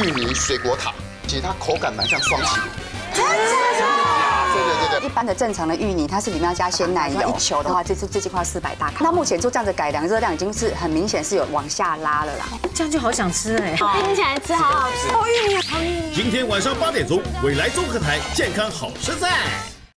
芋泥水果塔，其实它口感蛮像双麒麟的。真的？对对对对，一般的正常的芋泥，它是里面要加鲜奶油，一球的话，这次这句话四百大卡。那目前做这样的改良，热量已经是很明显是有往下拉了啦。这样就好想吃哎，听起来吃好好吃。今天晚上八点钟，未来综合台健康好吃在。